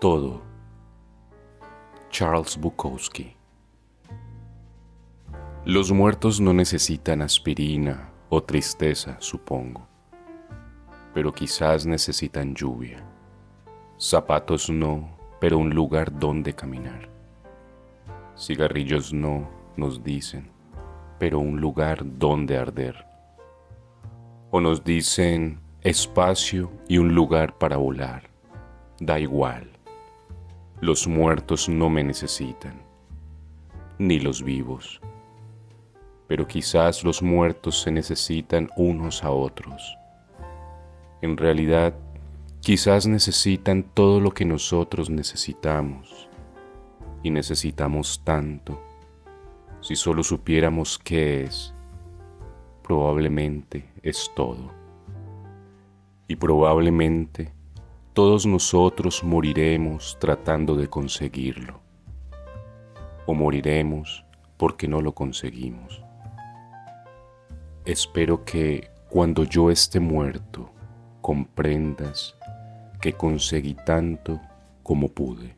Todo. Charles Bukowski. Los muertos no necesitan aspirina o tristeza, supongo, pero quizás necesitan lluvia. Zapatos no, pero un lugar donde caminar. Cigarrillos no, nos dicen, pero un lugar donde arder. O nos dicen espacio y un lugar para volar da igual. Los muertos no me necesitan, ni los vivos. Pero quizás los muertos se necesitan unos a otros. En realidad, quizás necesitan todo lo que nosotros necesitamos. Y necesitamos tanto. Si solo supiéramos qué es, probablemente es todo. Y probablemente todos nosotros moriremos tratando de conseguirlo, o moriremos porque no lo conseguimos. Espero que cuando yo esté muerto comprendas que conseguí tanto como pude.